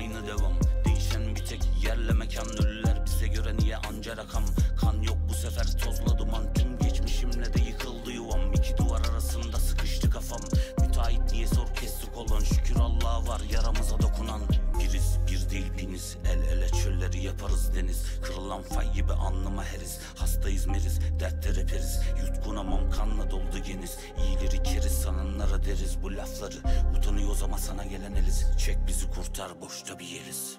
aynı devam. Değişen bir tek yerle mekan Ölüler bize göre niye anca rakam? Kan yok bu sefer tozla duman. Tüm geçmişimle de yıkıldı yuvam. İki duvar arasında sıkıştı kafam. Müteahhit niye sor? Kestik olan Şükür Allah'a var yaramıza dokunan. Biriz bir değil biniz El ele çölleri yaparız deniz. Kırılan fay gibi anlama heriz. Hastayız meriz dertler eperiz Yutkunamam kanla doldu geniz sananlara deriz bu lafları. Utanıyoruz ama sana gelen eliz. Çek bizi kurtar boşta bir yeriz